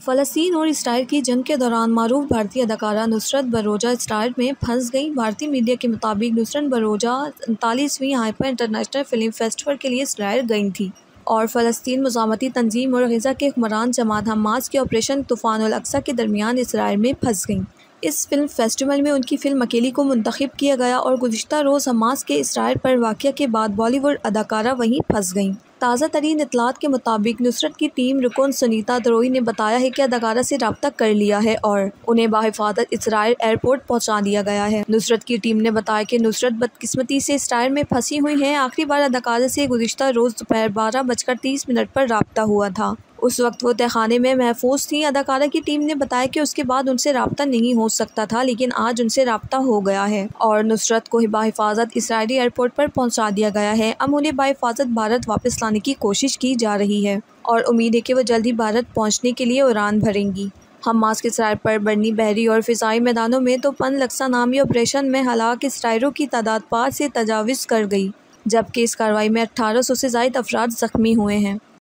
फ़लस्तीन और इसराइल की जंग के दौरान मरूफ भारतीय अदाकारा नुसरत बरोजा इसराइल में फंस गई। भारतीय मीडिया के मुताबिक नुसरत बरोजा उनतालीसवीं हाइपर इंटरनेशनल फ़िल्म फेस्टिवल के लिए इसराइल गई थी और फ़लस्तीन मजामती तंजीम और गज़ा के हुक्मरान जमात हमास के ऑपरेशन तूफ़ान अक्सा के दरमियान इसराइल में फंस गईं। इस फ़िल्म फेस्टिवल में उनकी फ़िल्म अकेली को मंतखब किया गया और गुज्त रोज़ हमास के इसराइल पर वाक़ के बाद बॉलीवुड अदाकारा वहीं फंस गईं। ताज़ा तरीन इतलात के मुताबिक नुसरत की टीम रुकन सुनीता द्रोही ने बताया है कि अदाकारा से रबता कर लिया है और उन्हें बाहिफाजत इसराइल एयरपोर्ट पहुँचा दिया गया है। नुसरत की टीम ने बताया कि नुसरत बदकिस्मती से इसराइल में फंसी हुई हैं। आखिरी बार अदाकारा से गुजशत रोज़ दोपहर बारह बजकर तीस मिनट पर रबता हुआ था। उस वक्त वो तहखाने में महफूज थी। अदाकारा की टीम ने बताया कि उसके बाद उनसे रबता नहीं हो सकता था, लेकिन आज उनसे रबता हो गया है और नुसरत को बाहिफाजत इसराइली एयरपोर्ट पर पहुँचा दिया गया है। अब उन्हें बाहिफाजत भारत वापस लाने की कोशिश की जा रही है और उम्मीद है कि वह जल्दी भारत पहुँचने के लिए उड़ान भरेंगी। हमास के इसराइल पर बर्नी बहरी और फ़िज़ाई मैदानों में तो पन लक्सा नामी ऑपरेशन में हलाक इसराइलों की तादाद पाँच से तजावज़ कर गई, जबकि इस कार्रवाई में अट्ठारह सौ से जायद अफराद ज़ख्मी हुए हैं।